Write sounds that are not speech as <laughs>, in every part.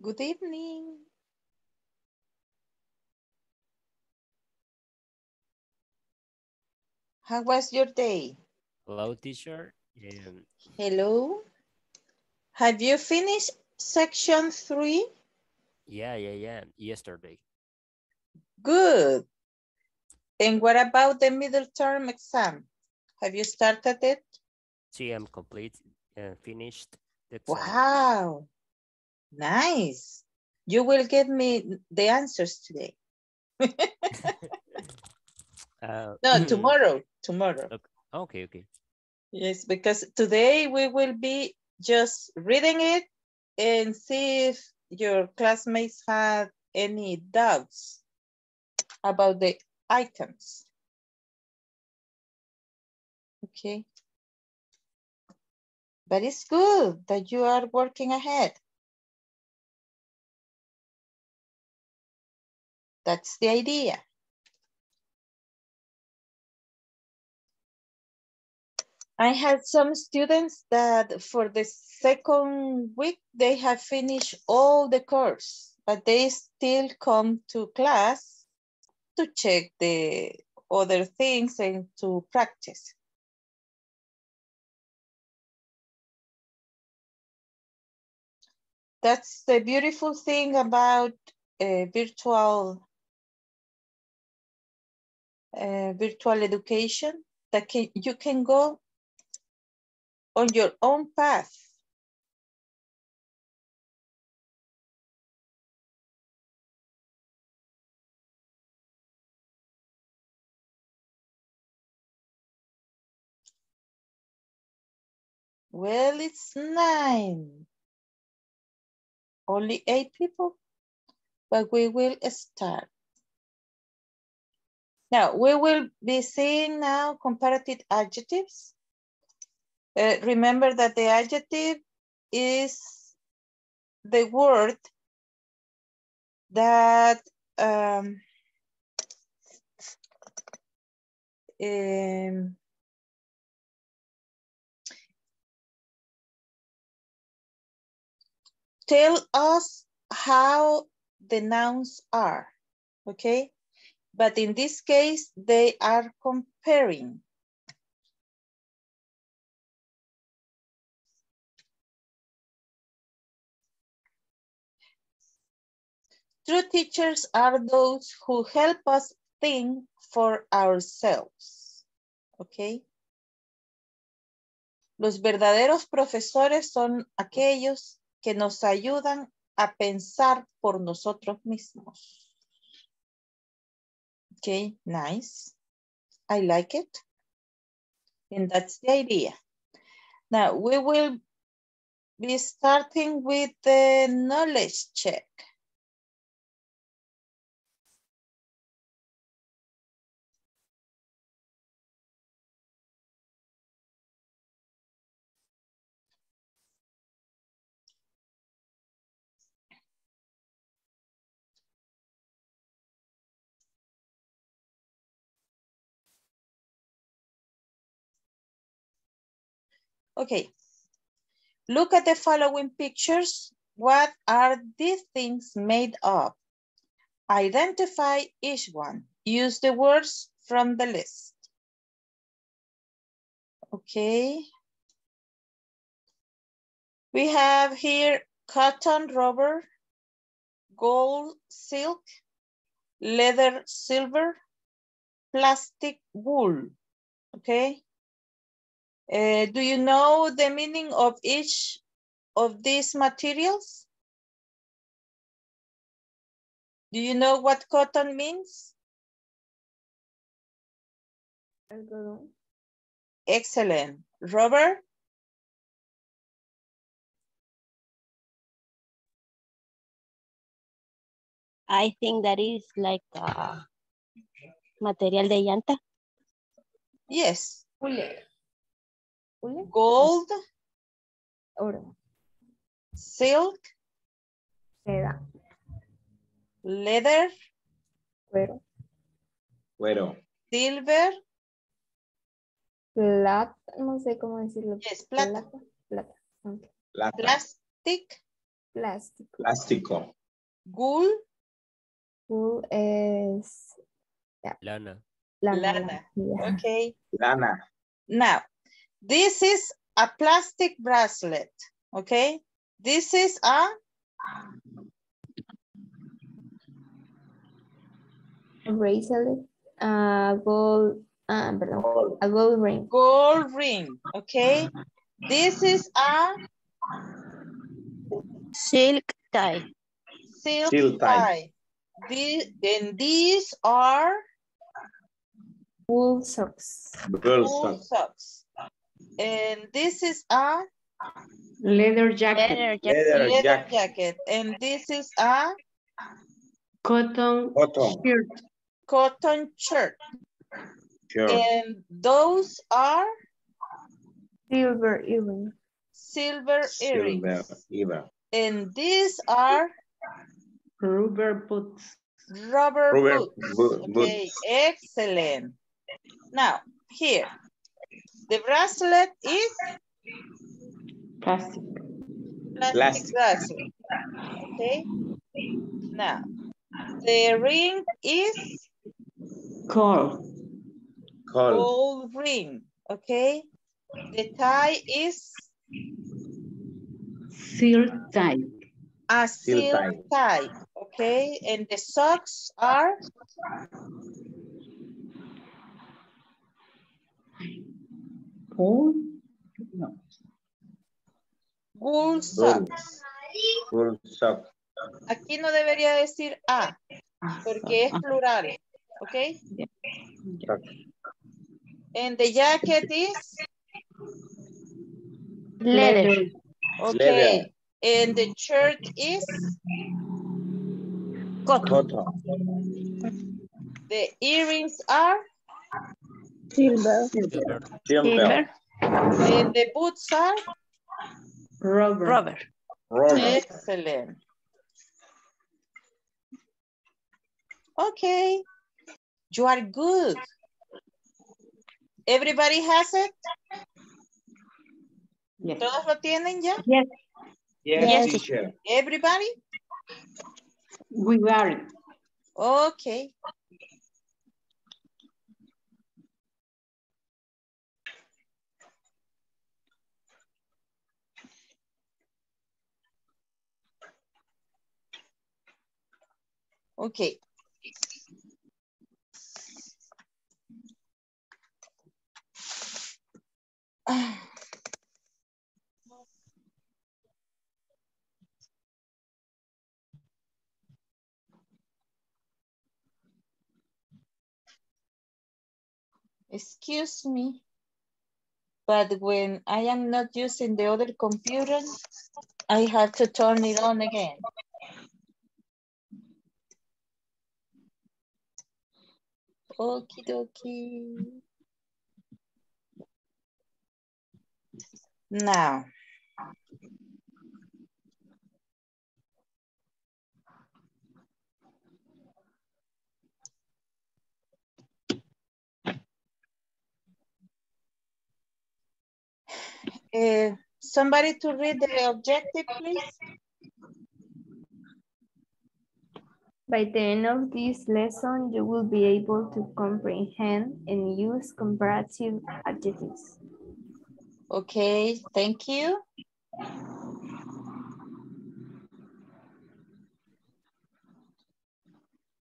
Good evening. How was your day? Hello, teacher. Um, Hello. Have you finished section three? yeah, yeah, yeah. Yesterday. Good. And what about the middle term exam? Have you started it? See, I'm complete and finished the exam. Wow. Nice. You will give me the answers today. <laughs> Uh, No, tomorrow. Tomorrow. okay, okay. Yes, because today we will be just reading it and see if your classmates had any doubts about the items. Okay. But it's good that you are working ahead. That's the idea. I had some students that for the second week, they have finished all the course, but they still come to class to check the other things and to practice. That's the beautiful thing about uh, virtual uh, virtual education that can, you can go on your own path. Well, it's nine. Only eight people, but we will start. Now, we will be seeing now comparative adjectives. Uh, remember that the adjective is the word that um, um, tell us how the nouns are, okay? But in this case, they are comparing. True teachers are those who help us think for ourselves. Okay. Los verdaderos profesores son aquellos que nos ayudan a pensar por nosotros mismos. Okay, nice. I like it. And that's the idea. Now we will be starting with the knowledge check. Okay. Look at the following pictures. What are these things made of? Identify each one. Use the words from the list. Okay. We have here cotton rubber, gold silk, leather silver, plastic wool. Okay. Uh, do you know the meaning of each of these materials? Do you know what cotton means? Algodón. Excellent. Rubber? I think that is like uh, material de llanta. Yes. Hule. Hule. Gold, Oro. silk, Seda. leather, Cuero. Cuero. silver, Plata. No sé cómo decirlo. yes, plata, Plata. Plata. ok. Plata. plastic, Plástico. Plástico. Wool, Wool es Lana. lana. Lana. Yeah. okay. Lana. Now, this is a plastic bracelet, okay? This is a A bracelet. A gold. ah, perdón. A gold ring. gold ring, okay? This is a Silk tie. silk, Silk tie. tie. The- and these are Wool socks. Girl wool socks. Socks. And this is a Leather jacket, Leather jacket. Leather leather jacket. jacket. And this is a cotton Cotton. shirt, cotton shirt. Sure. And those are Silver earring. silver earrings. Silver. Silver. And these are rubber boots, rubber Rubber boots. bo- Okay, boots. excellent. Now, here, the bracelet is plastic, plastic, Plastic. bracelet. Okay. Now, the ring is coal, Cold. gold ring. Okay. The tie is silk tie, a Silk silk tie. Okay. And the socks are wool, no. Gold sock. Aquí no debería decir a, porque es plural. Okay. Sock. And the jacket is Leather. okay. And the shirt is. Cotton. the earrings are Silver. Silver. Silver. Silver. Eh, and the boots are rubber, Rubber. Rubber. excellent. Okay. You are good. Everybody has it? yes, ¿Todos lo tienen ya? yes, Yes, Yes. teacher. Everybody? we got it, Okay. Okay. <sighs> Excuse me. But when I am not using the other computer, I have to turn it on again. Okie dokie. Now. Uh, somebody to read the objective, please. By the end of this lesson, you will be able to comprehend and use comparative adjectives. Okay, thank you.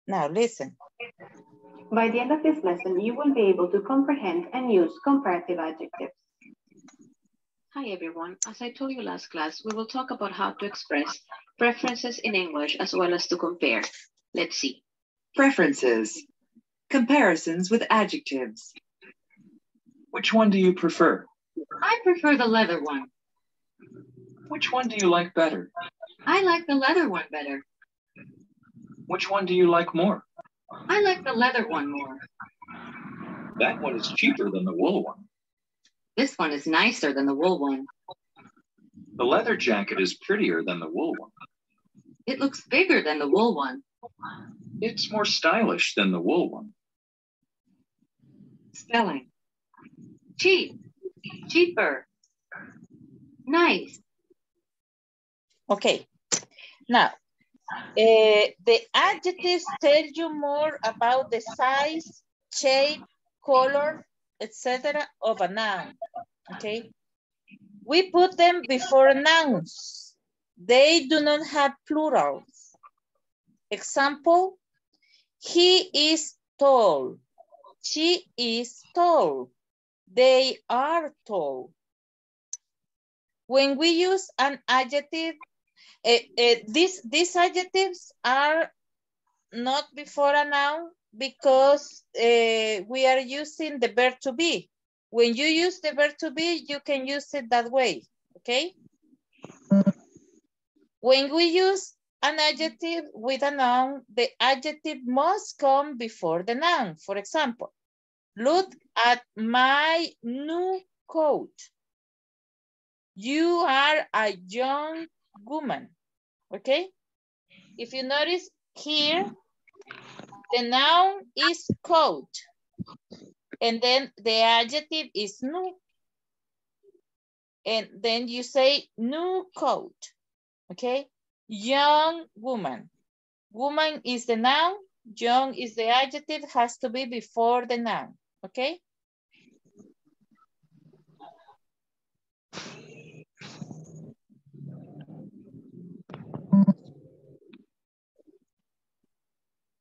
Now listen. By the end of this lesson, you will be able to comprehend and use comparative adjectives. Hi everyone, as I told you last class, we will talk about how to express preferences in English as well as to compare. Let's see. Preferences. Comparisons with adjectives. Which one do you prefer? I prefer the leather one. Which one do you like better? I like the leather one better. Which one do you like more? I like the leather one more. That one is cheaper than the wool one. This one is nicer than the wool one. The leather jacket is prettier than the wool one. It looks bigger than the wool one. It's more stylish than the wool one. Spelling. Cheap. Cheaper. Nice. Okay. Now, uh, the adjectives tell you more about the size, shape, color, etc. of a noun, okay? We put them before nouns. They do not have plurals. Example, he is tall. She is tall. They are tall. When we use an adjective, uh, uh, these, these adjectives are not before a noun because uh, we are using the verb to be. When you use the verb to be, you can use it that way, okay? When we use an adjective with a noun, the adjective must come before the noun. For example, look at my new coat. You are a young woman, okay? If you notice here, the noun is coat. And then the adjective is new. And then you say new coat, okay? Young woman. Woman is the noun, young is the adjective, has to be before the noun, okay?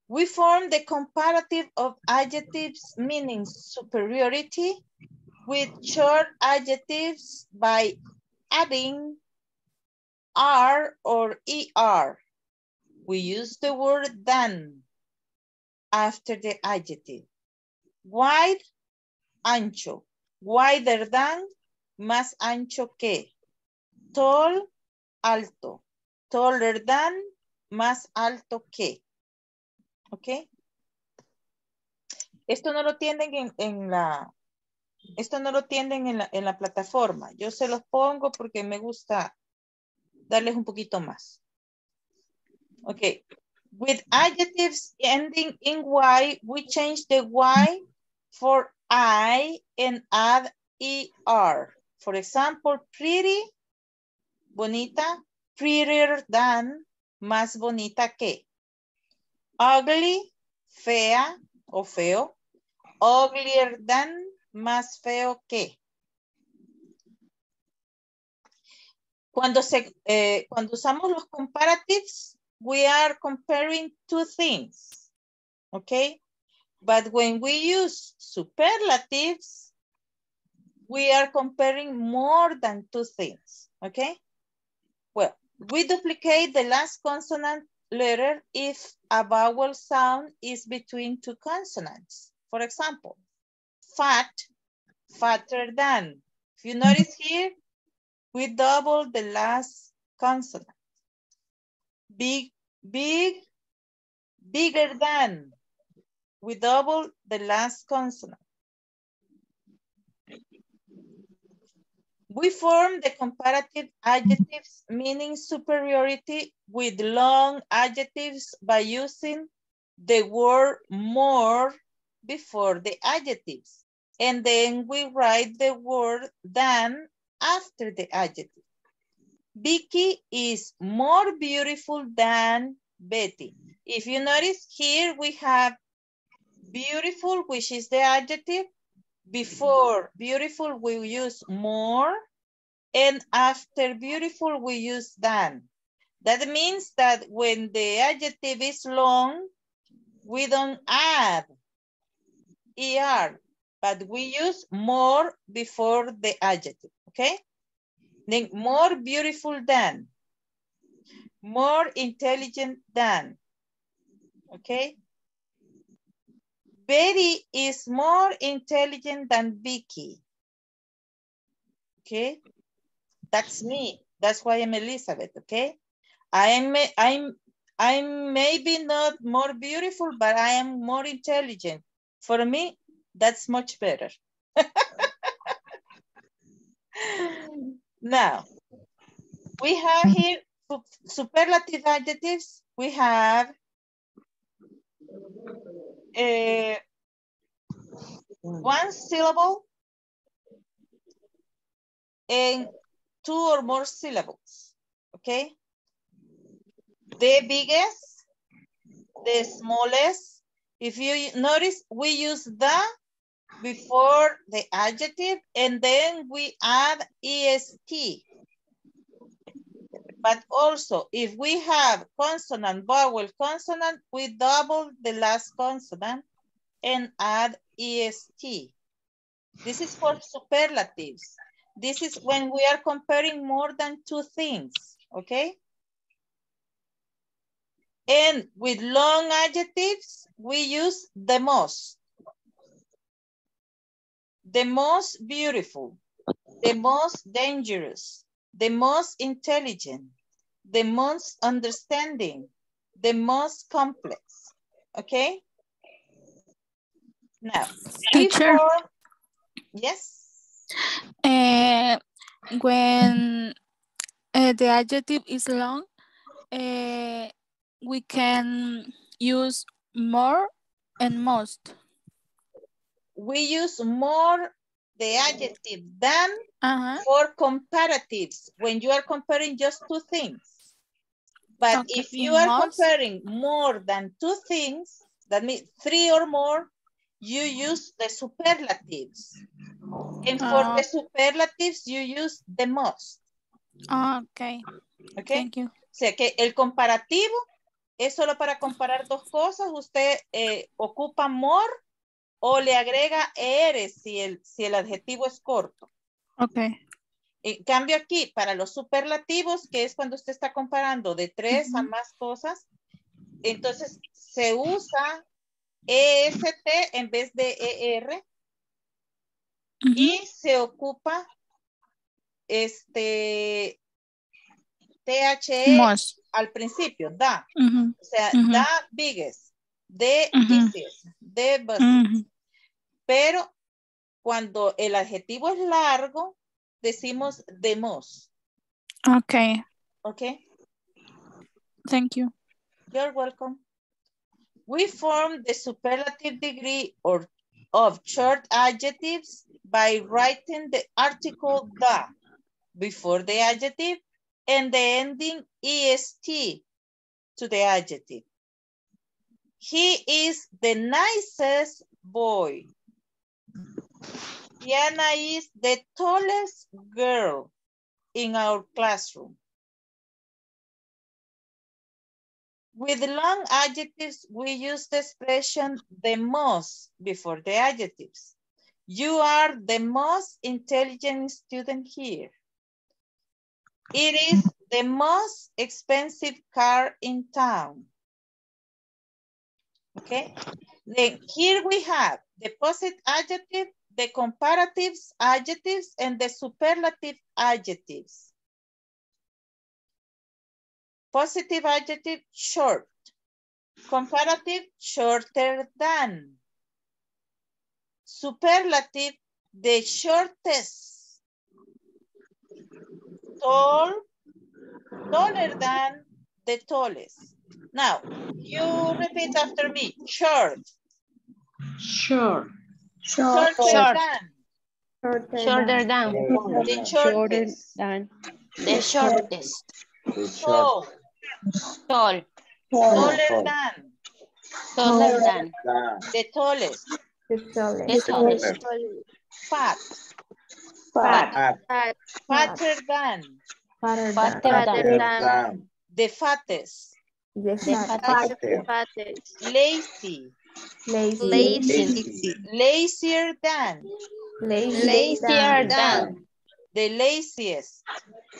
We form the comparative of adjectives meaning superiority with short adjectives by adding R or ER. We use the word than after the adjective. Wide, ancho. Wider than, más ancho que. Tall, alto. Taller than, más alto que. ¿Ok? Esto no lo tienen en, en la, esto no lo tienen en la, en la plataforma. Yo se los pongo porque me gusta darles un poquito más. Ok. With adjectives ending in Y, we change the Y for I and add ER. For example, pretty, bonita, prettier than, más bonita que. Ugly, fea o feo. Uglier than, más feo que. Cuando, se, eh, cuando usamos los comparatives, we are comparing two things, okay? But when we use superlatives, we are comparing more than two things, okay? Well, we duplicate the last consonant letter if a vowel sound is between two consonants. For example, fat, fatter than. If you notice here, we double the last consonant. Big, big, bigger than. We double the last consonant. We form the comparative adjectives meaning superiority with long adjectives by using the word more before the adjectives. And then we write the word than after the adjective. Vicky is more beautiful than Betty. If you notice here, we have beautiful, which is the adjective. Before beautiful, we use more. And after beautiful, we use than. That means that when the adjective is long, we don't add ER, but we use more before the adjective, okay? Then more beautiful than, more intelligent than, okay? Betty is more intelligent than Vicky. Okay, that's me. That's why I'm Elizabeth. Okay, I am. I'm. I'm maybe not more beautiful, but I am more intelligent. For me, that's much better. now, we have here superlative adjectives. We have uh, one syllable and two or more syllables, okay? the biggest, the smallest. If you notice, we use the before the adjective and then we add est. But also, if we have consonant, vowel, consonant, we double the last consonant and add est. This is for superlatives. This is when we are comparing more than two things, okay? And with long adjectives, we use the most. The most beautiful, the most dangerous, the most intelligent, the most understanding, the most complex, okay? Now, Teacher. before- yes, Uh, when uh, the adjective is long, uh, we can use more and most. We use more the adjective than for comparatives when you are comparing just two things. But Okay, if you are comparing more than two things, that means three or more, you use the superlatives. And for Ah. the superlatives, you use the most. Okay, Okay? thank you. O sea que el comparativo es solo para comparar dos cosas. Usted eh, ocupa more o le agrega er si el, si el adjetivo es corto. Okay. En cambio aquí, para los superlativos, que es cuando usted está comparando de tres a más cosas, entonces se usa EST en vez de ER y se ocupa este THE Most. al principio, da. O sea, da biggest, Ujú. easiest, ujú. Pero cuando el adjetivo es largo, decimos the most. Okay, ¿Ok? thank you. You're welcome. We form the superlative degree or of short adjectives by writing the article the before the adjective and the ending est to the adjective. He is the nicest boy. Diana is the tallest girl in our classroom. With long adjectives, we use the expression the most before the adjectives. You are the most intelligent student here. It is the most expensive car in town. Okay, then here we have the positive adjective, the comparatives adjectives, and the superlative adjectives. Positive adjective, short. Comparative, shorter than. Superlative, the shortest. Tall, taller than the tallest. Now, you repeat after me. Short, Short. Shorter Short. than. Shorter than. The shortest. than. The shortest. Tall, oh. Tall. taller than. Taller than. The tallest. The tallest. The tallest. Fat, Fat. fatter than. Fatter Fatter than. than. The fattest. The The fattest. fattest. Lazy, Lazy. Lazy. lazier than. Lazy. Lazier than. The laziest.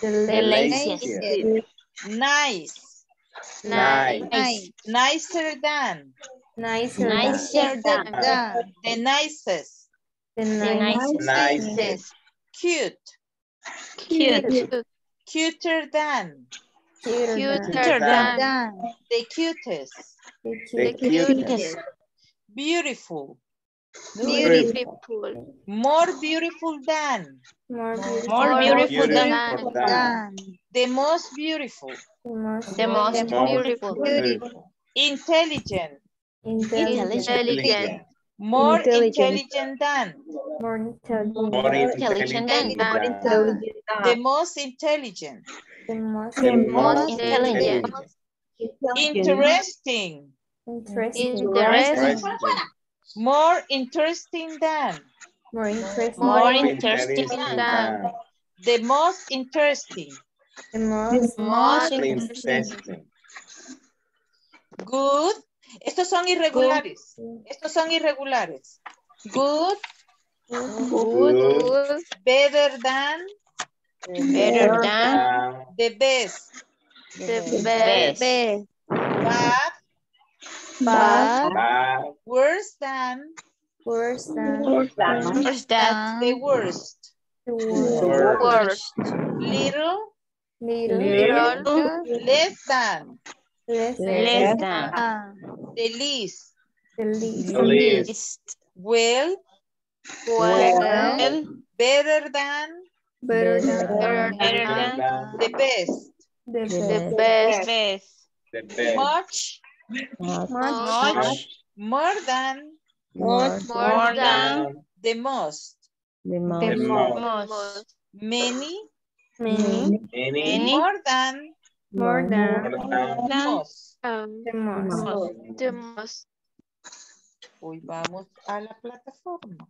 The The laziest. laziest. Nice, Nice. nicer than. Nicer. Nicer than. The nicest. The The nicest. nicest. Cute, Cute. cuter than. Cuter than. The cutest. The The cutest. Beautiful, Beautiful. more beautiful than. More beautiful. More beautiful than. The most beautiful. The most The most beautiful. Intelligent, intelligent. Intelligent. more Intelligent. intelligent than. More intelligent. More Intelligent than. The most intelligent. The most The most intelligent. Interesting. Interesting. Interesting. More interesting than. More interesting. More Interesting interesting than. than. The most interesting. The most Most Interesting. Good. Estos son irregulares. Estos son irregulares. Good. good, Better than. better than, The best. the best, Bad. but bad. Worse than. worse than worse than The worst. the worst. worst, Little. Little, little, Less than. less less than than, The least. the least. The least. least, Well. well, Better than. Better than better than, Than The best. the the best. best, The best. Much. Much much, More than. more than, The most. the The most. most. most, Many. Many Any. Any. More than. more More than than. Most. the most. the most, Hoy vamos a la plataforma.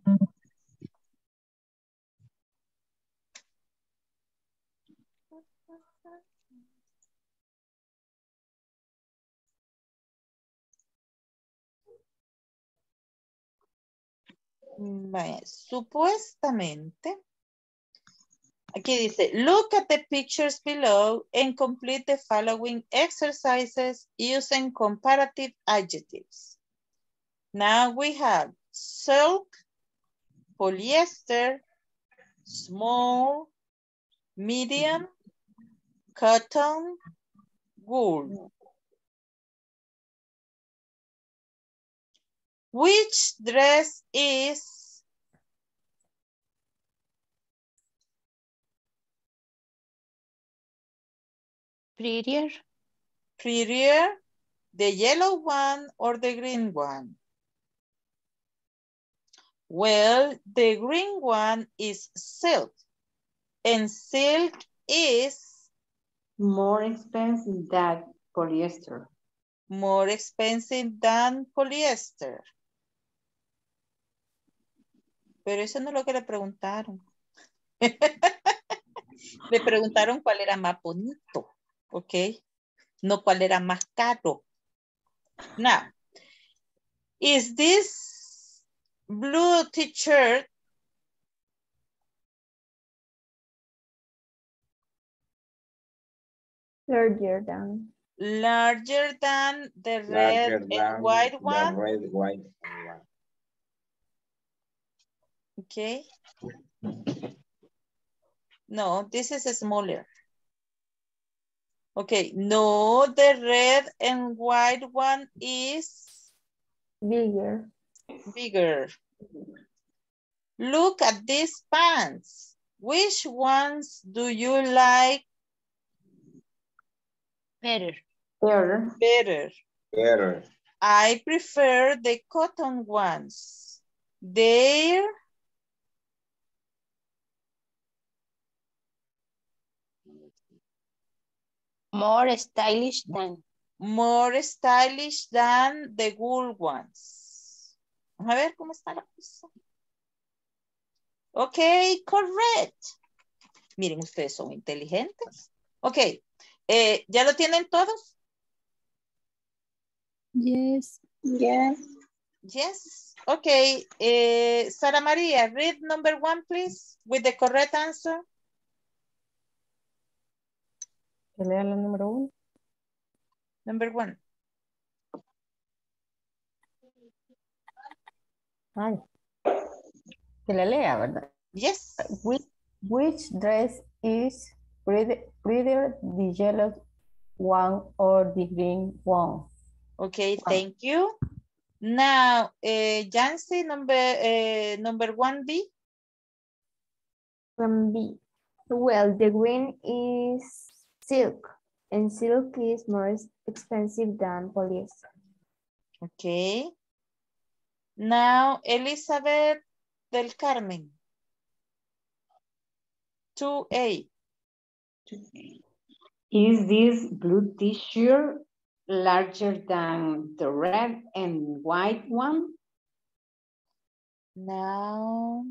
Supuestamente. Aquí dice, look at the pictures below and complete the following exercises using comparative adjectives. Now we have silk, polyester, small, medium, cotton, wool. Which dress is prettier, prettier, the yellow one or the green one? Well, the green one is silk and silk is More expensive than polyester. more expensive than polyester. Pero eso no es lo que le preguntaron. <laughs> le preguntaron cuál era más bonito, ¿ok? No cuál era más caro. Now, is this blue t-shirt Larger than larger than the red Larger and than white the one? red, white, and white. Okay. No, this is smaller. Okay, no, the red and white one is bigger. bigger. Look at these pants. Which ones do you like better, Better. better? Better. I prefer the cotton ones. They're more stylish than, more stylish than the wool ones. Vamos a ver cómo está la cosa. Ok, correct. Miren, ustedes son inteligentes. Ok, eh, ¿ya lo tienen todos? Yes. yes, Yes. Ok, eh, Sara María, read number one, please, with the correct answer. Que lea la número uno. Number one. Ay. Que la lea, ¿verdad? Yes. Which, which dress is pretty, prettier, the yellow one or the green one? Okay, thank you. Now, uh, Jancy, number, uh, number one B. From B. Well, the green is silk, and silk is more expensive than polyester. Okay. Now, Elizabeth del Carmen. 2A. Two A. Is this blue t-shirt larger than the red and white one? Now,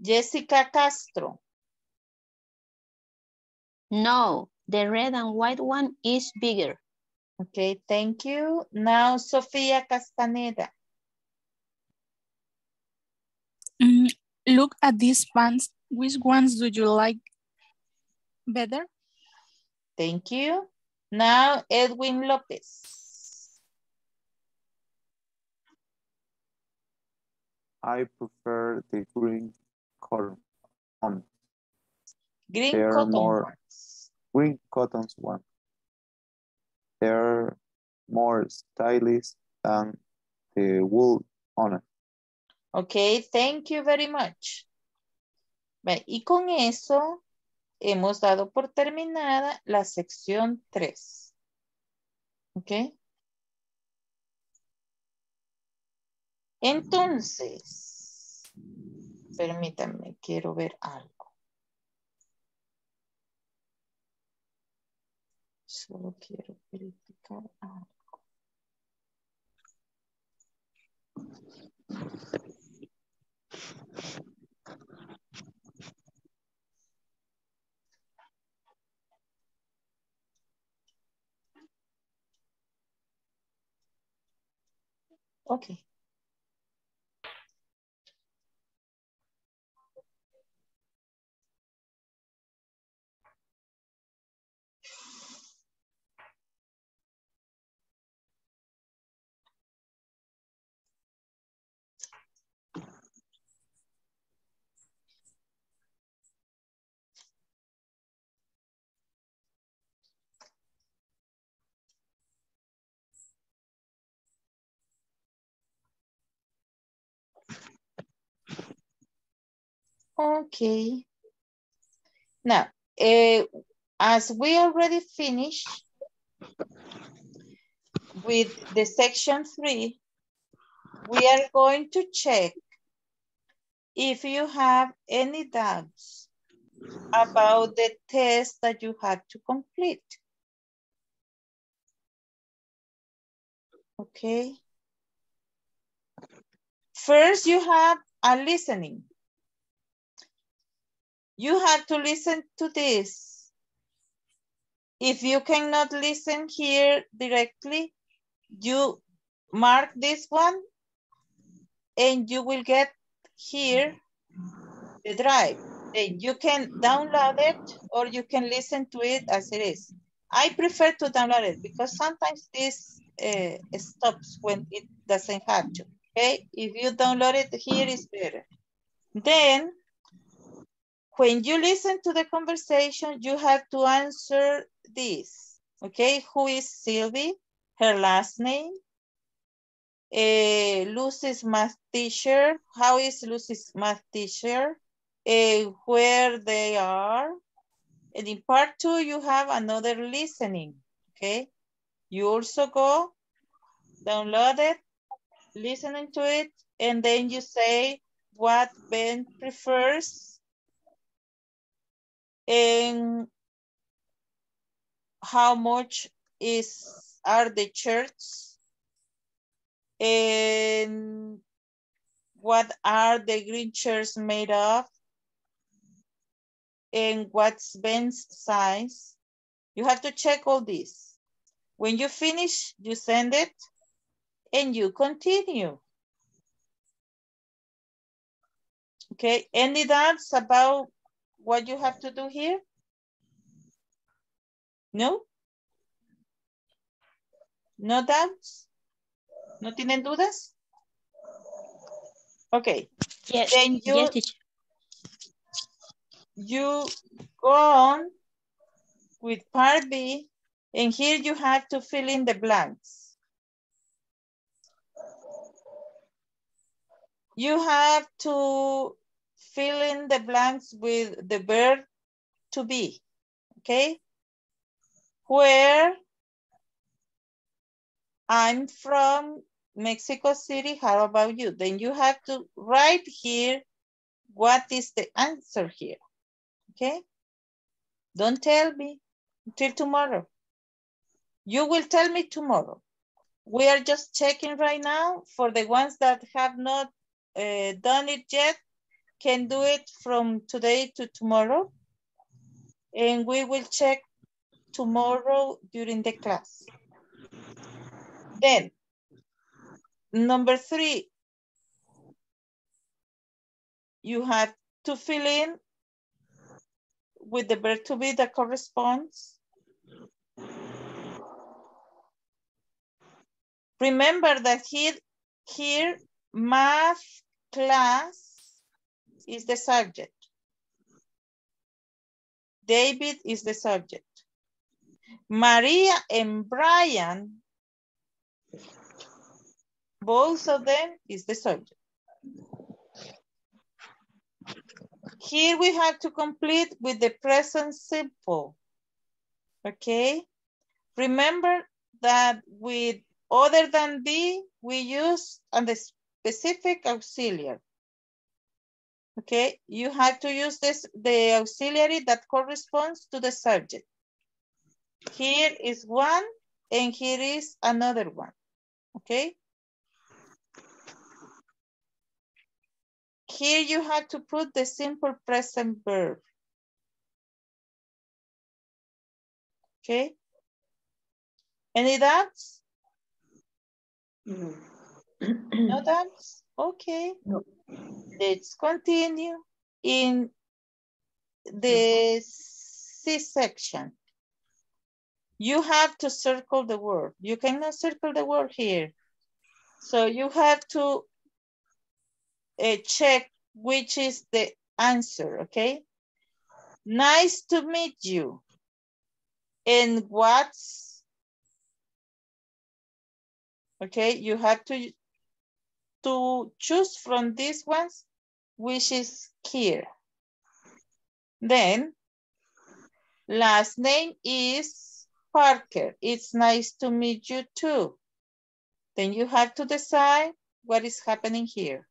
Jessica Castro. No, the red and white one is bigger. Okay, thank you. Now, Sofia Castaneda. Mm, look at these pants. Which ones do you like better? Thank you. Now, Edwin Lopez. I prefer the green cotton. Green they're cotton more ones. Green cottons one. They're more stylish than the wool on it. Ok, thank you very much. Y con eso hemos dado por terminada la sección 3. Ok. Entonces, permítanme, quiero ver algo. Solo quiero verificar algo. Ok. Okay. Now, eh, as we already finished with the section three, we are going to check if you have any doubts about the test that you had to complete. Okay. First, you have a listening. You have to listen to this. If you cannot listen here directly, you mark this one and you will get here the drive. Then you can download it or you can listen to it as it is. I prefer to download it because sometimes this uh, stops when it doesn't have to. Okay, if you download it here is better. Then when you listen to the conversation, you have to answer this. Okay, who is Sylvie? Her last name. Uh, Lucy's math teacher. How is Lucy's math teacher? Uh, where they are. And in part two, you have another listening. Okay, you also go download it, listening to it, and then you say what Ben prefers and how much is are the shirts and what are the green shirts made of and what's Ben's size. You have to check all this. When you finish, you send it and you continue. Okay, any doubts about what you have to do here? No? No doubts? ¿No tienen dudas? Okay. Yes, Then you, yes, teacher. you go on with part B and here you have to fill in the blanks. You have to fill in the blanks with the verb to be, okay? Where I'm from Mexico City, how about you? Then you have to write here what is the answer here, okay? Don't tell me until tomorrow. You will tell me tomorrow. We are just checking right now for the ones that have not uh, done it yet, can do it from today to tomorrow. And we will check tomorrow during the class. Then, number three, you have to fill in with the verb to be that corresponds. Remember that here, here math class is the subject. David is the subject. Maria and Brian, both of them is the subject. Here we have to complete with the present simple, okay? Remember that with other than be, we use the specific auxiliary. Okay, you have to use this the auxiliary that corresponds to the subject. Here is one and here is another one, okay? Here you have to put the simple present verb. Okay. Any doubts? No. No doubts? Okay. No. Let's continue in the C section. You have to circle the word. You cannot circle the word here. So you have to uh, check which is the answer, okay? Nice to meet you. And what's, okay, you have to, to choose from these ones, which is here. Then, last name is Parker. It's nice to meet you too. Then you have to decide what is happening here.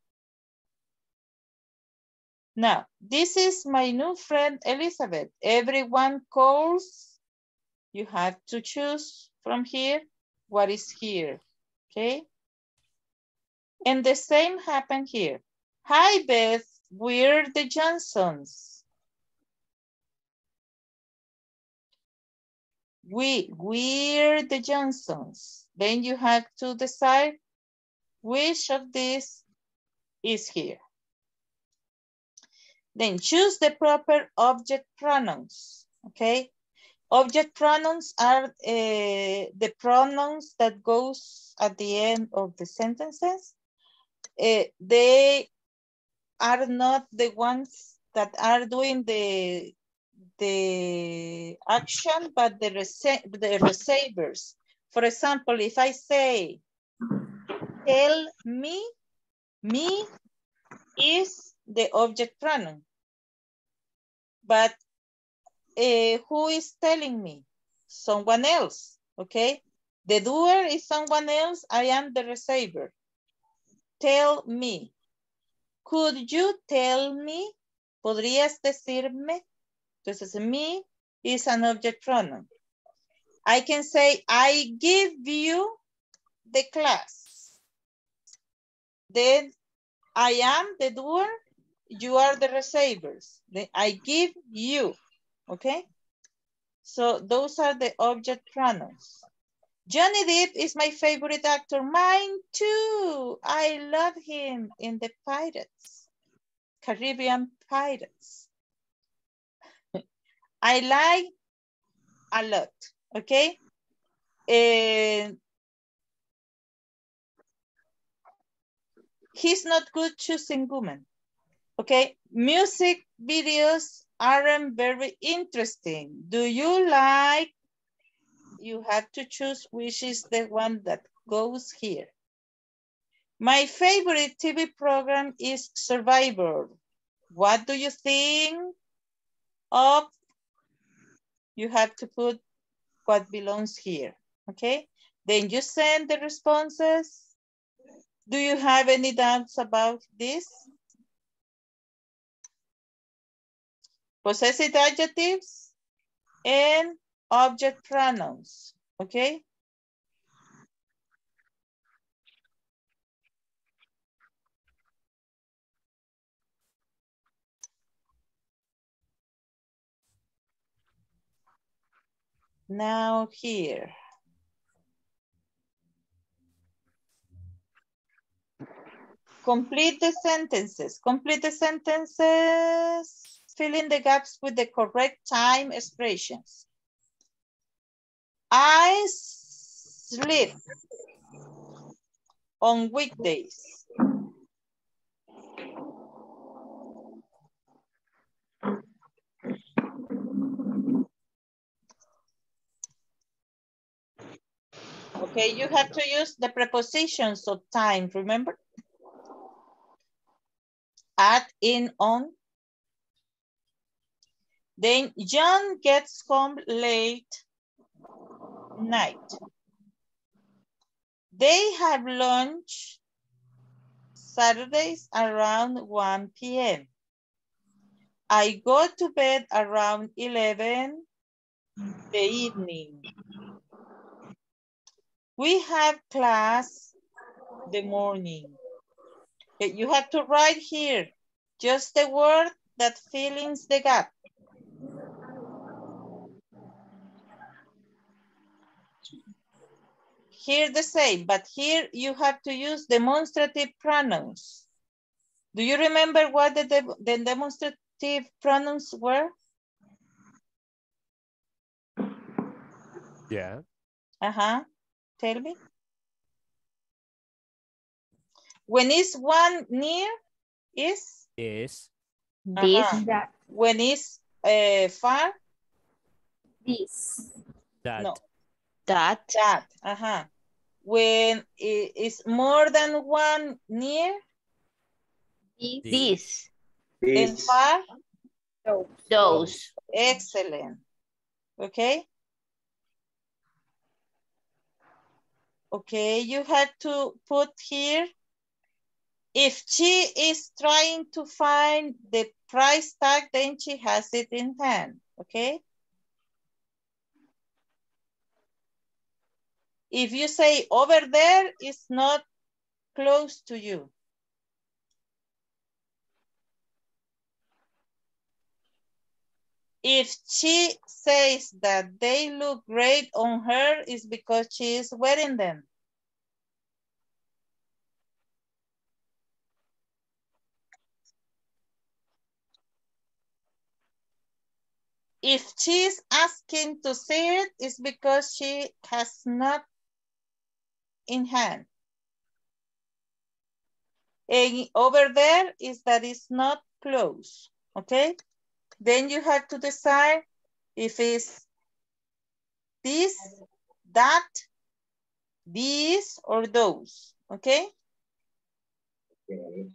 Now, this is my new friend, Elizabeth. Everyone calls. You have to choose from here what is here, okay? And the same happened here. Hi, Beth, we're the Johnsons. We, we're the Johnsons. Then you have to decide which of these is here. Then choose the proper object pronouns, okay? Object pronouns are uh, the pronouns that goes at the end of the sentences. Uh, they are not the ones that are doing the the action, but the, the receivers. For example, if I say, tell me, me is the object pronoun. But uh, who is telling me? Someone else, okay? The doer is someone else, I am the receiver. Tell me. Could you tell me? ¿Podrías decirme? Entonces, me is an object pronoun. I can say, I give you the class. Then I am the doer you are the receivers. I give you, okay? So those are the object pronouns. Johnny Depp is my favorite actor. Mine too. I love him in the Pirates, Caribbean Pirates. I like a lot, okay? And he's not good choosing women. Okay, music videos aren't very interesting. Do you like, you have to choose which is the one that goes here. My favorite TV program is Survivor. What do you think of? You have to put what belongs here, okay? Then you send the responses. Do you have any doubts about this? possessive adjectives, and object pronouns. Okay? Now here. Complete the sentences. Complete the sentences. Fill in the gaps with the correct time expressions. I sleep on weekdays. Okay, you have to use the prepositions of time, remember? At, in, on. Then John gets home late night. They have lunch Saturdays around 1 p.m. I go to bed around 11 the evening. We have class the morning. You have to write here just the word that fills the gap. Here the same, but here you have to use demonstrative pronouns. Do you remember what the, de the demonstrative pronouns were? Yeah. Uh-huh. Tell me. When is one near is? Is. This. Uh-huh. That. When is uh, far? This. That. No. That. That. Uh-huh. When i- is more than one near This. This. and far? Those. Those. Excellent. Okay. Okay, you had to put here, if she is trying to find the price tag, then she has it in hand, okay? If you say over there, it's not close to you. If she says that they look great on her, it's because she is wearing them. If she's asking to see it, it's because she has not in hand. And over there is that it's not close, okay? Then you have to decide if it's this, that, these, or those, okay? okay.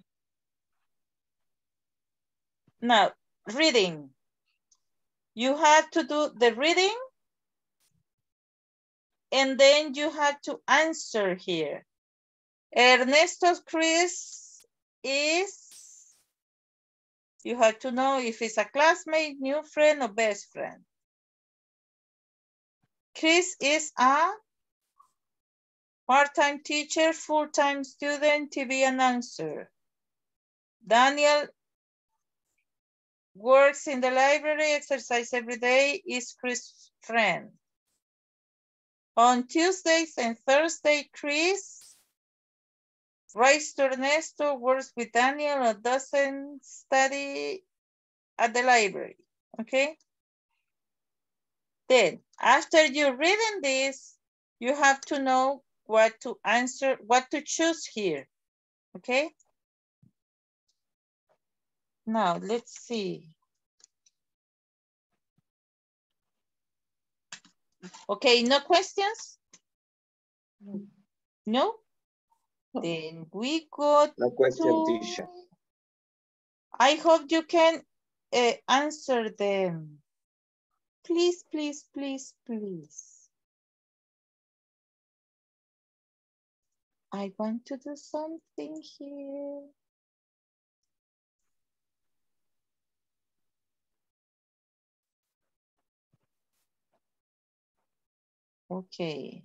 Now, reading. You have to do the reading and then you have to answer here. Ernesto Chris is, you have to know if it's a classmate, new friend, or best friend. Chris is a part-time teacher, full-time student, TV announcer. Daniel works in the library, exercise every day, is Chris' friend. On Tuesdays and Thursday, Chris writes to Ernesto, works with Daniel, or doesn't study at the library, okay? Then, after you reading this, you have to know what to answer, what to choose here, okay? Now, let's see. Okay, no questions? No? Then we go No question, to- teacher. I hope you can uh, answer them. Please, please, please, please. I want to do something here. Okay.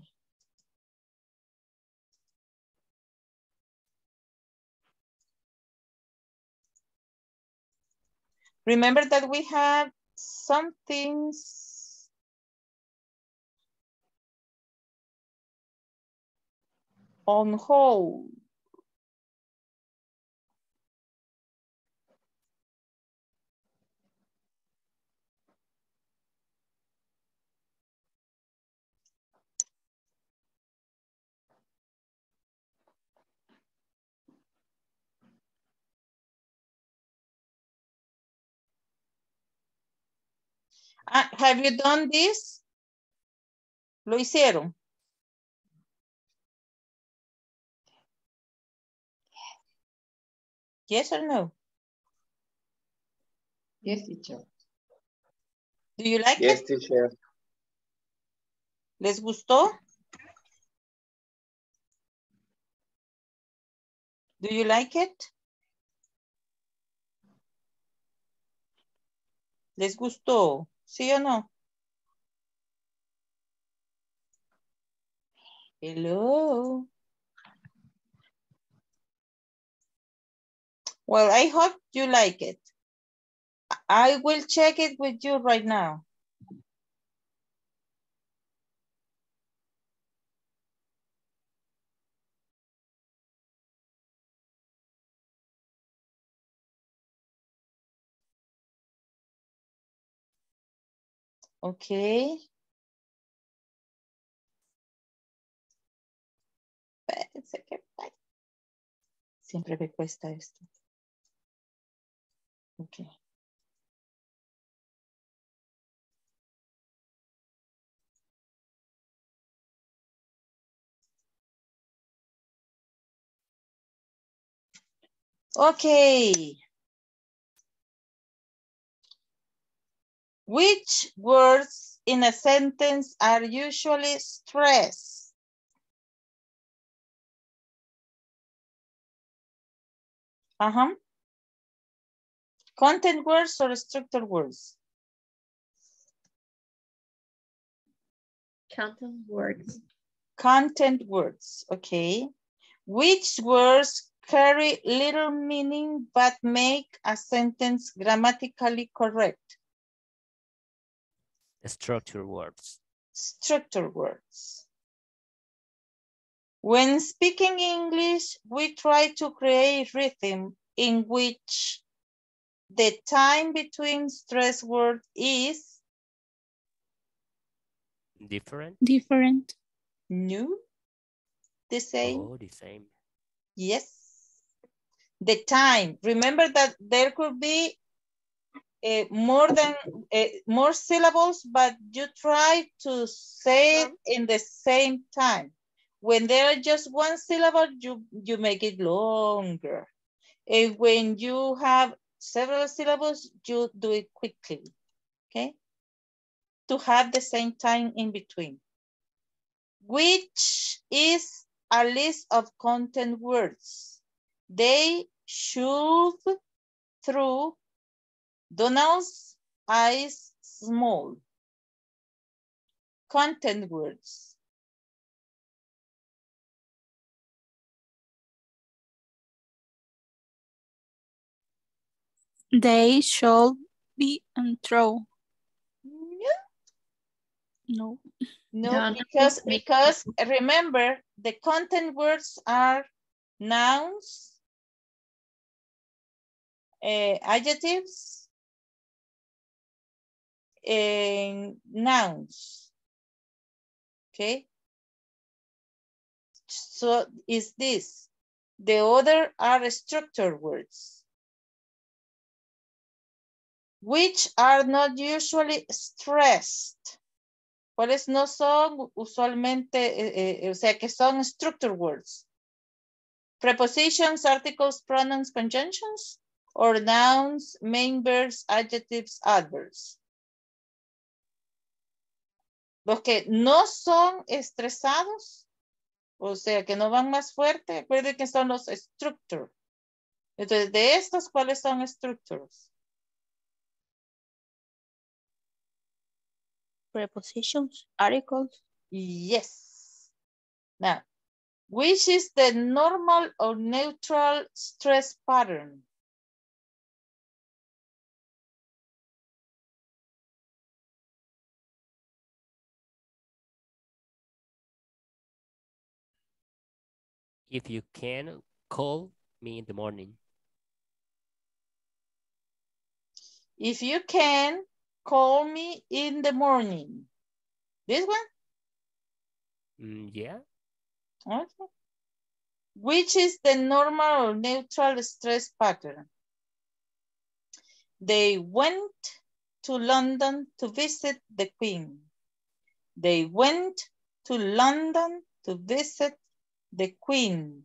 Remember that we had some things on hold. Ah, have you done this? ¿Lo hicieron? Yes or no? Yes, teacher. Do you like Yes, it? teacher. ¿Les gustó? Do you like it? ¿Les gustó? ¿Sí o no? Hello. Well, I hope you like it. I will check it with you right now. Okay. Espérense que- ay. Siempre me cuesta esto. Okay. Okay. Which words in a sentence are usually stressed? Uh-huh. Content words or structure words? Content words. Content words, okay. Which words carry little meaning but make a sentence grammatically correct? Structure words. Structure words. When speaking English, we try to create rhythm in which the time between stress words is Different. Different. new, the same. Oh, the same. Yes. The time. Remember that there could be uh, more than uh, more syllables, but you try to say it in the same time. When there are just one syllable, you, you make it longer. And when you have several syllables, you do it quickly, okay? To have the same time in between. Which is a list of content words. They should through Donald's eyes small. Content words. They should be and throw. No. No, No, no, because make- because remember the content words are nouns, eh, adjectives, and nouns. Okay. So is this. The other are structure words. Which are not usually stressed. ¿Cuáles no son usualmente, eh, eh, o sea, que son structure words? Prepositions, articles, pronouns, conjunctions, or nouns, main verbs, adjectives, adverbs. Los que no son estresados, o sea, que no van más fuerte, recuerden que son los structure. Entonces, de estos, ¿cuáles son structures? Prepositions, articles, Yes. Now, which is the normal or neutral stress pattern? If you can, call me in the morning. If you can, call me in the morning. This one? Mm, yeah. Okay. Which is the normal or neutral stress pattern? They went to London to visit the Queen. They went to London to visit the Queen.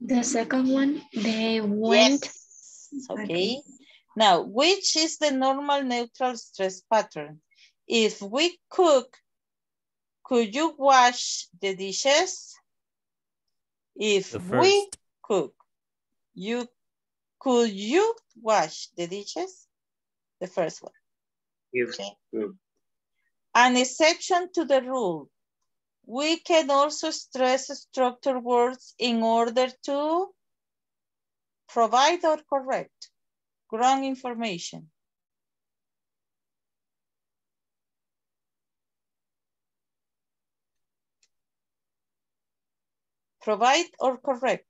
The second one, they went. Yes. Okay. Now, which is the normal neutral stress pattern? If we cook, could you wash the dishes? If The we cook, you could you wash the dishes? The first one. Yes. Okay. An exception to the rule. We can also stress structured words in order to provide or correct wrong information. Provide or correct.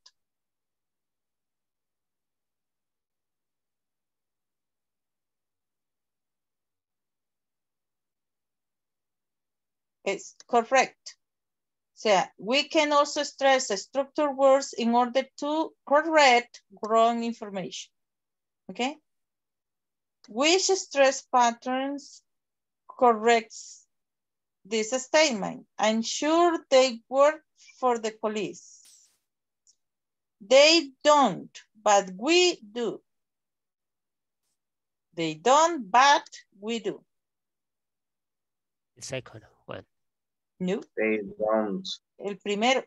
It's correct. O sea, we can also stress structured words in order to correct wrong information. Okay? Which stress patterns corrects this statement? I'm sure they work for the police. They don't, but we do. They don't, but we do. The second. No. They don't. El primero.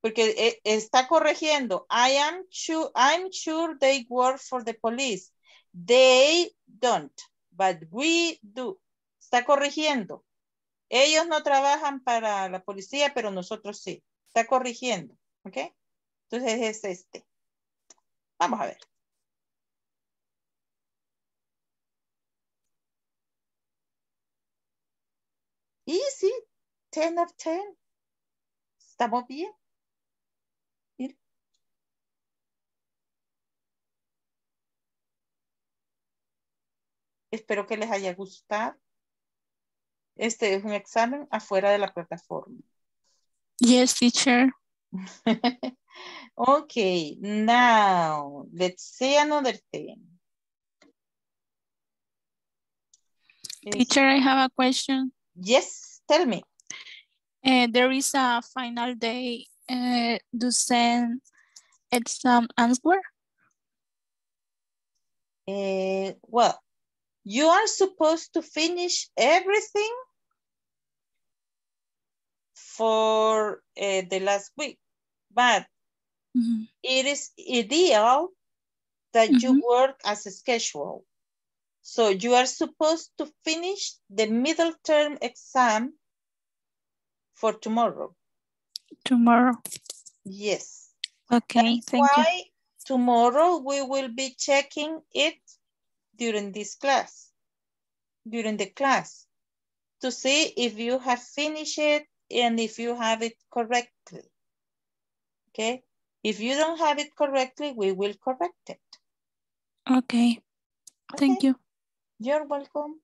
Porque eh, está corrigiendo. I am sure, I'm sure they work for the police. They don't, but we do. Está corrigiendo. Ellos no trabajan para la policía, pero nosotros sí. Está corrigiendo. ¿Ok? Entonces es este. Vamos a ver. Easy. 10 of 10. ¿Estamos bien? Mira. Espero que les haya gustado. Este es un examen afuera de la plataforma. Yes, teacher. <laughs> okay, now let's see another thing. Teacher, I have a question. Yes, tell me. Uh, there is a final day uh, to send exam answer. Uh, well, you are supposed to finish everything for uh, the last week, but Mhm. it is ideal that you work as a schedule. So you are supposed to finish the middle term exam for tomorrow. Tomorrow. Yes. Okay, thank you. Tomorrow we will be checking it during this class, during the class, to see if you have finished it and if you have it correctly. Okay? If you don't have it correctly, we will correct it. Okay, thank you. You're welcome.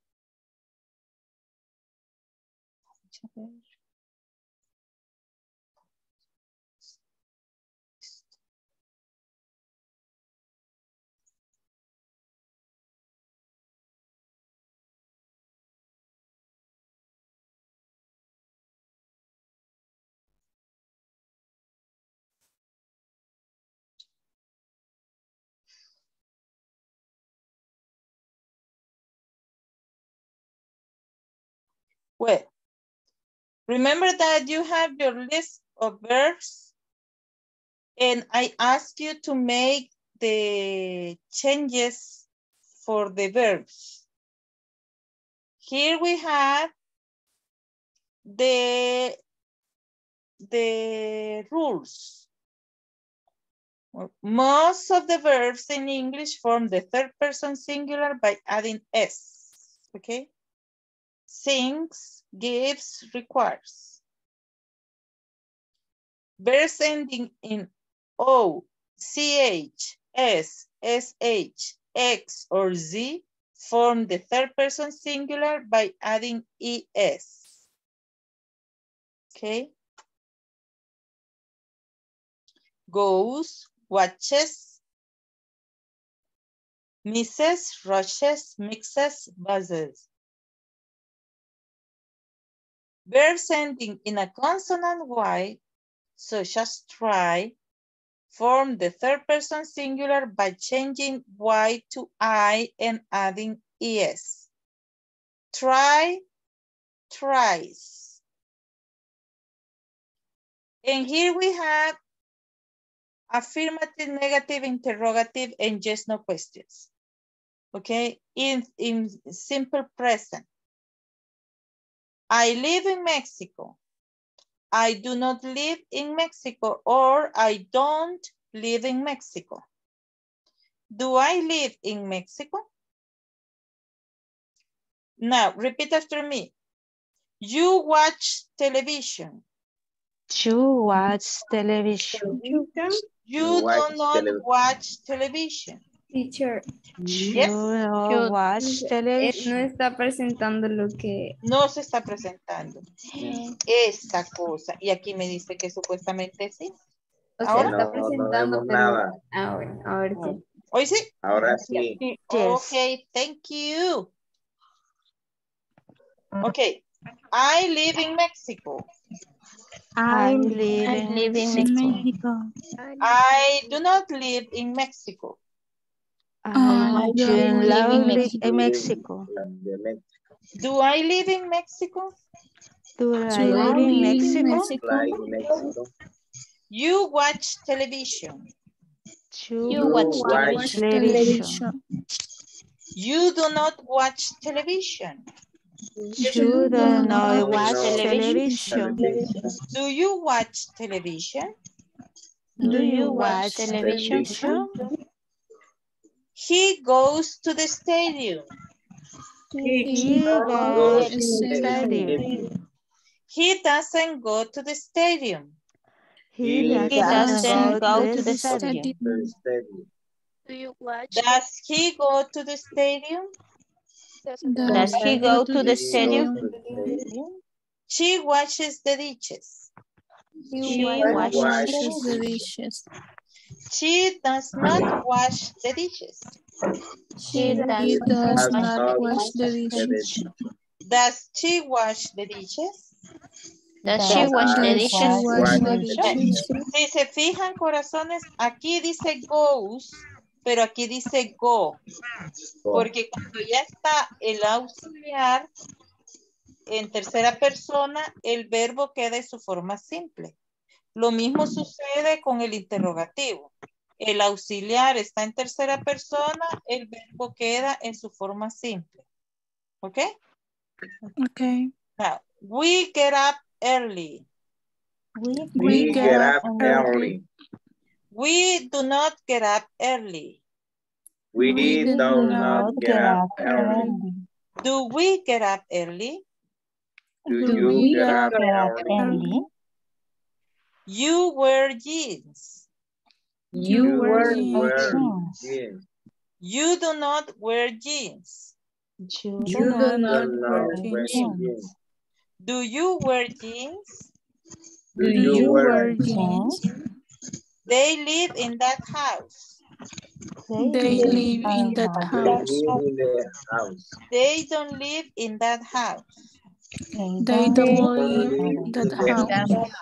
Remember that you have your list of verbs And I ask you to make the changes for the verbs. Here we have the, the rules. Most of the verbs in English form the third person singular by adding S, okay? Sings, gives, requires. Verbs ending in O, CH, S, SH, X, or Z form the third person singular by adding ES. Okay. Goes, watches, misses, rushes, mixes, buzzes. Verbs ending in a consonant Y, such as try, form the third person singular by changing Y to I and adding ES. Try, tries. And here we have affirmative, negative, interrogative, and yes, no questions. Okay, in, in simple present. I live in Mexico. I do not live in Mexico or I don't live in Mexico. Do I live in Mexico? Now, repeat after me. You watch television. You watch television. You, watch do not television. watch television. Teacher. Yes. You watch Eh, television. No está presentando lo que... No se está presentando. Esa cosa. Y aquí me dice que supuestamente sí. O sea, Ahora está no presentando, vemos pero... nada. Ah, bueno, a ver sí. Hoy sí. Ahora sí. Okay, thank you. Okay. I live in Mexico. I live I in live in Mexico. Mexico. I do not live in Mexico. Oh I do do live not in live in Mexico. Do I live in Mexico? Do I live in Mexico? Fly in Mexico. You watch television. You You watch watch television. television. You do not watch television. You do not watch No. television. Do you watch television? Do you watch television? He goes to the stadium. He goes to the stadium. He doesn't go to the stadium. He He doesn't go to the stadium. Stadium. Do you watch? Does he go to the stadium? Does he go to the stadium? She watches the dishes. She watches watches the dishes. She does not wash the dishes. She He does not not wash the dishes. Does she wash the dishes? Does she wash the dishes? Si se fijan, corazones, aquí dice goes, pero aquí dice go. Porque cuando ya está el auxiliar en tercera persona, el verbo queda en su forma simple. Lo mismo sucede con el interrogativo. El auxiliar está en tercera persona, el verbo queda en su forma simple. ¿Ok? Okay. Now, we get up early. We get up early. We do not get up early. We do not get up early. Do we get up early? Do Do we you get up early? You wear jeans. You wear You wear jeans. jeans. You do not wear jeans. You You do do not not wear wear jeans. jeans. Do you wear jeans? Do Do you you wear wear jeans? They live in that house. They live in that They house. live in the house. They don't live in that house. They don't live in that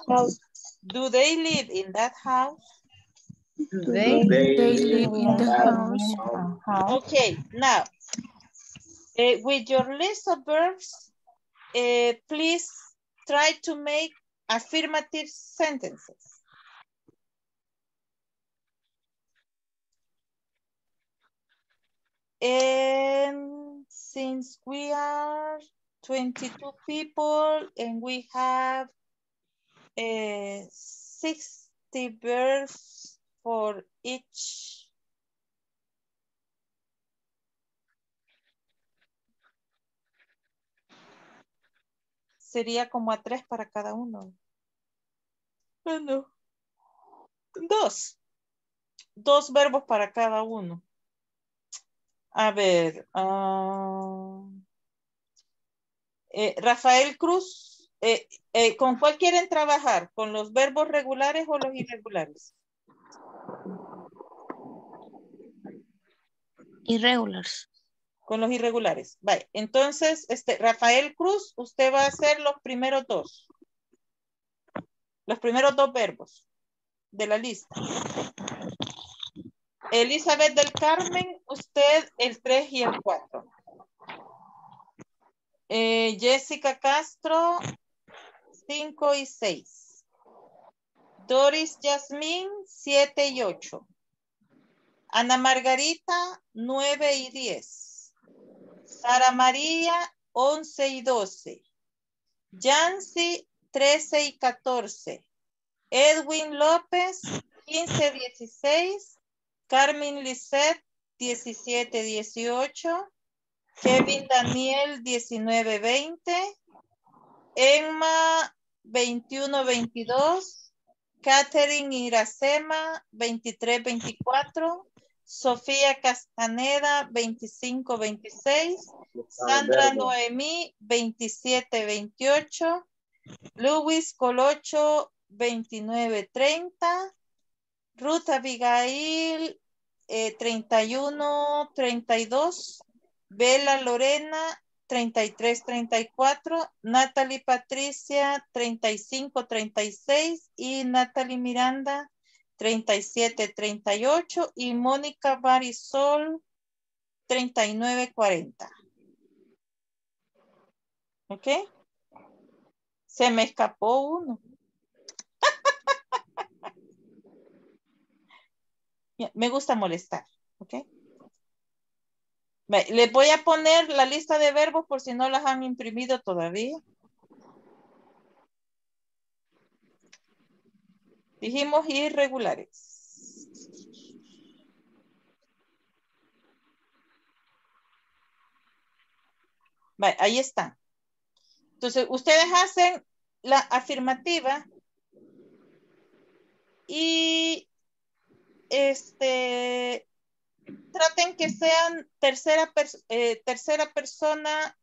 house. Do they live in that house? Do they, they, they live in the house? house? Okay, now, uh, with your list of verbs, uh, please try to make affirmative sentences. And since we are 22 people and we have uh, 60 verbs for each sería como a tres para cada uno. Bueno, dos. Dos verbos para cada uno. A ver. eh, Rafael Cruz, eh, eh, ¿con cuál quieren trabajar? ¿Con los verbos regulares o los irregulares? Irregulars. Con los irregulares. Vale. Entonces, este, Rafael Cruz, usted va a hacer los primeros dos. Los primeros dos verbos de la lista. Elizabeth del Carmen, usted el 3 y el 4. Eh, Jessica Castro, 5 y 6. Doris Yasmín, 7 y 8. Ana Margarita, 9 y 10. Sara María, 11 y 12. Yancy, 13 y 14. Edwin López, 15, 16. Carmen Lisset, 17, 18. Kevin Daniel, 19, 20. Emma, 21-22, Catherine Iracema, 23-24, Sofía Castaneda, 25-26, Sandra Noemí, 27-28, Luis Colocho, 29-30, Ruth Abigail, eh, 31-32, Vela Lorena, 33, 34. Natalie Patricia, 35, 36. Y Natalie Miranda, 37, 38. Y Mónica Marisol, 39, 40. ¿Ok? Se me escapó uno. <laughs> Me gusta molestar, ¿ok? Les voy a poner la lista de verbos por si no las han imprimido todavía. Dijimos irregulares. Ahí están. Entonces, ustedes hacen la afirmativa y este traten que sean tercera, eh, tercera persona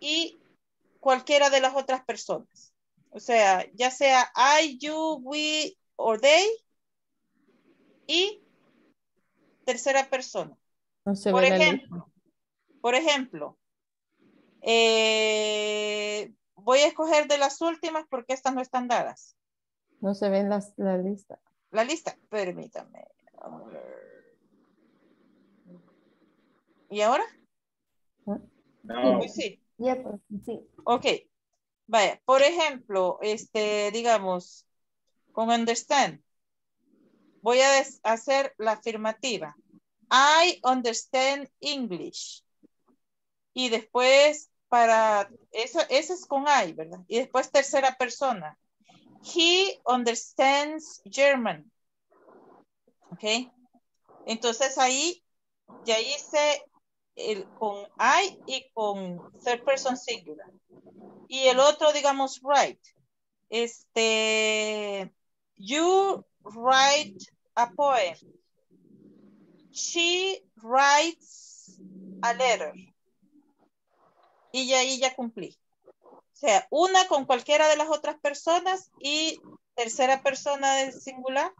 y cualquiera de las otras personas. O sea, ya sea I, you, we or they y tercera persona. No se Por ejemplo, por ejemplo, eh, voy a escoger de las últimas porque estas no están dadas. No se ven las, la lista. La lista, permítame. ¿Y ahora? No. Pues sí. Pues, sí. Ok. Vaya, por ejemplo, este, digamos, con understand, voy a hacer la afirmativa. I understand English. Y después, para, eso, eso es con I, ¿verdad? Y después tercera persona. He understands German. ¿Ok? Entonces ahí ya hice el, con I y con third person singular. Y el otro, digamos, write. Este, you write a poem. She writes a letter. Y ahí ya cumplí. O sea, una con cualquiera de las otras personas y tercera persona del singular.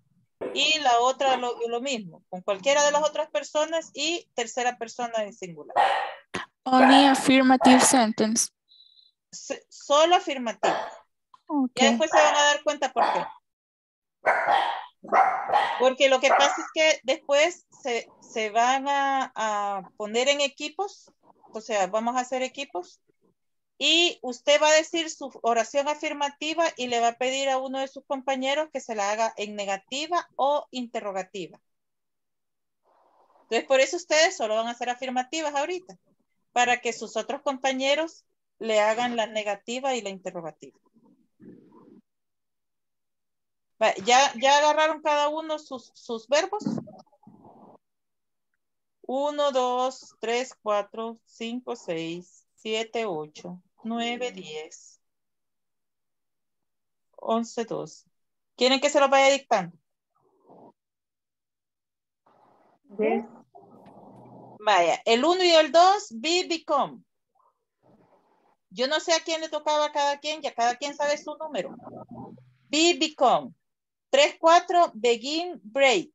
Y la otra lo, lo mismo, con cualquiera de las otras personas y tercera persona del singular. Only affirmative sentence. Se- Solo afirmativo. Ok. Ya después se van a dar cuenta por qué. Porque lo que pasa es que después se, se van a, a poner en equipos, o sea, vamos a hacer equipos, y usted va a decir su oración afirmativa y le va a pedir a uno de sus compañeros que se la haga en negativa o interrogativa. Entonces, por eso ustedes solo van a hacer afirmativas ahorita, para que sus otros compañeros le hagan la negativa y la interrogativa. Va, ¿Ya, ya agarraron cada uno sus, sus verbos? 1, 2, 3, 4, 5, 6, 7, 8, 9, 10, 11, 12. ¿Quieren que se los vaya dictando? Vaya, el 1 y el 2, be, become. Yo no sé a quién le tocaba a cada quien, ya cada quien sabe su número. Be, become. 3, 4, begin, break.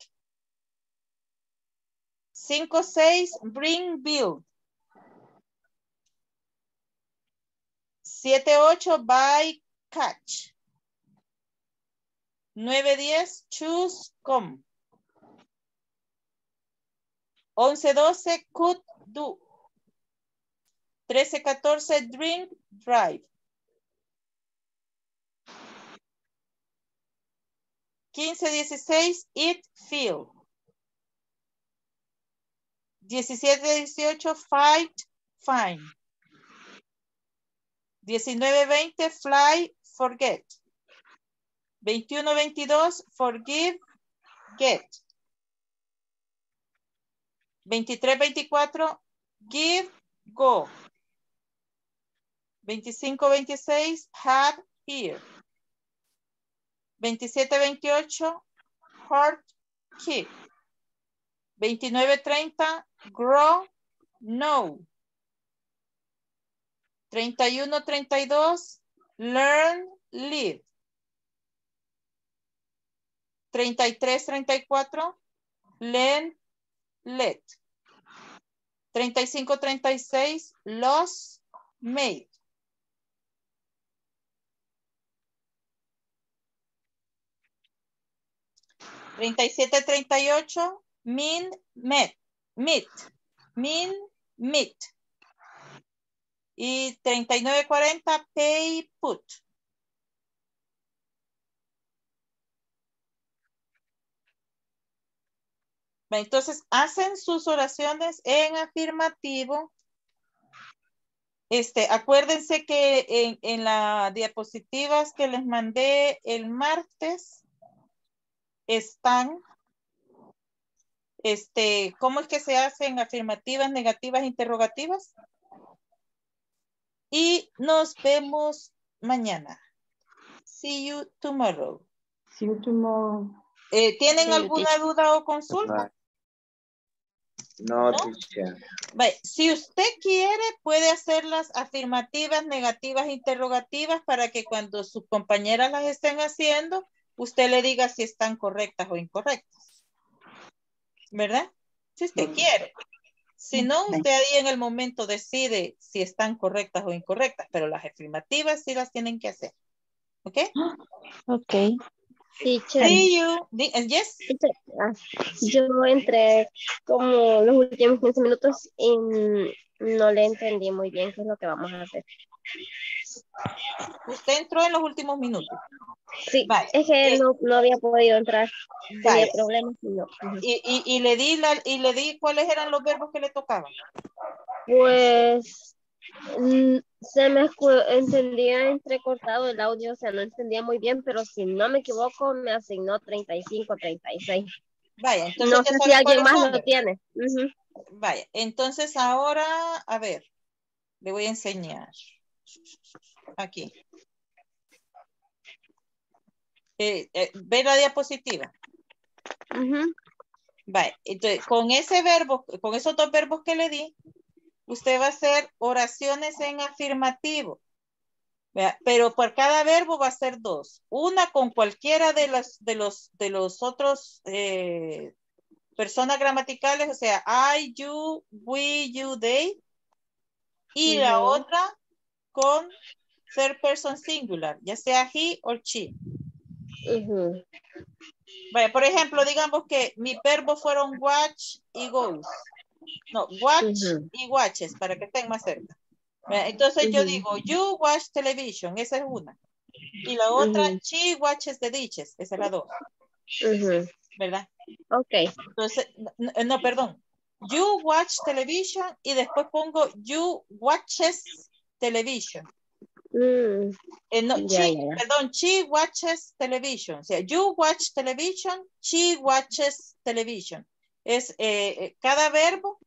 5, 6, bring, build. 7-8, by catch. 9-10, choose, come. 11-12, could, do. 13-14, drink, drive. 15-16, eat, feel. 17-18, fight, fine. 19-20, fly, forget. 21-22, forgive, get. 23-24, give, go. 25-26, have, here. 27-28, heart, keep. 29-30, grow, know. 31, 32, learn, live. 33, 34, learn, let. 35, 36, lost, made. Treinta y siete, treinta y ocho, mean, met, meet, mean, meet. Y treinta y nueve, cuarenta, pay, put. Entonces, hacen sus oraciones en afirmativo. Este, acuérdense que en, en las diapositivas que les mandé el martes están, este, ¿cómo es que se hacen afirmativas, negativas, interrogativas? Y nos vemos mañana. See you tomorrow. See you tomorrow. Eh, ¿Tienen alguna teacher. duda o consulta? No, ¿No? Si usted quiere, puede hacer las afirmativas, negativas, interrogativas para que cuando sus compañeras las estén haciendo, usted le diga si están correctas o incorrectas. ¿Verdad? Si usted quiere. Si no, usted ahí en el momento decide si están correctas o incorrectas, pero las afirmativas sí las tienen que hacer. ¿Ok? Ok. Teacher. See you. Di- eh, Yes. Ah, Yo entré como los últimos 15 minutos y no le entendí muy bien qué es lo que vamos a hacer. Usted entró en los últimos minutos. Sí, Vale. es que Eh, no, no había podido entrar. Vale. problemas y no. Y, y, y le di la, y le di cuáles eran los verbos que le tocaban. Pues mm, se me entendía entrecortado el audio, o sea, no entendía muy bien, pero si no me equivoco, me asignó 35, 36. Vaya, entonces No sé si alguien más lo tiene. Vaya, entonces ahora, a ver, le voy a enseñar. Aquí. Eh, eh, ¿Ve la diapositiva? Ujú. Vaya, entonces con ese verbo, con esos dos verbos que le di, usted va a hacer oraciones en afirmativo. Pero por cada verbo va a ser dos. Una con cualquiera de las de los de los otros eh, personas gramaticales, o sea, I, you, we, you, they. Y la otra con third person singular, ya sea he o she. Vaya, por ejemplo, digamos que mis verbos fueron watch y goes. No, watch y watches, para que estén más cerca. Entonces yo digo, you watch television, esa es una. Y la otra, she watches the dishes, esa es la dos. ¿verdad? Ok. Entonces, no, no, no, perdón. you watch television y después pongo you watches television. Mm, Eh, no, she- perdón, she watches television. O sea, you watch television, she watches television. Es eh, eh, cada verbo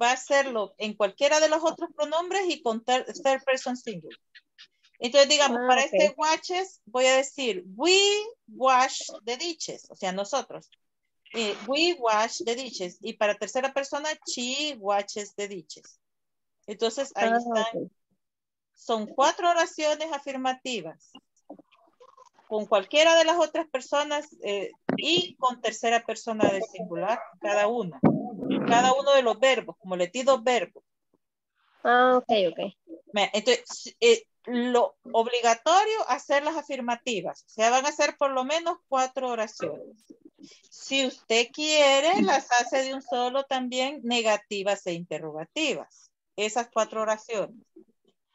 va a hacerlo en cualquiera de los otros pronombres y con ter- third person singular. Entonces, digamos, Ah, para ok. este watches voy a decir we wash the dishes, o sea, nosotros. Eh, we wash the dishes. Y para tercera persona, she watches the dishes. Entonces, ahí Ah, están. Son cuatro oraciones afirmativas con cualquiera de las otras personas eh, y con tercera persona de singular, cada una. Cada uno de los verbos, como le di dos verbos. Ah, ok, ok. Entonces, eh, lo obligatorio, hacer las afirmativas. O sea, van a ser por lo menos cuatro oraciones. Si usted quiere, las hace de un solo también negativas e interrogativas. Esas cuatro oraciones.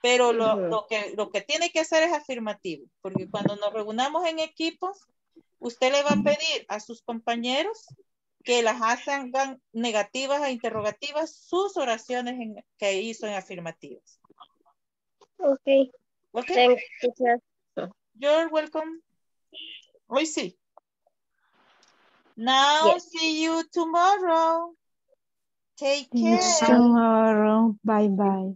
Pero lo, lo que, lo que tiene que hacer es afirmativo, porque cuando nos reunamos en equipos, usted le va a pedir a sus compañeros que las hagan negativas e interrogativas sus oraciones en- que hizo en afirmativas. Ok. Okay. Thank you, teacher. You're welcome. Hoy sí. Now Yes. see you tomorrow. Take See you care. tomorrow. Bye bye.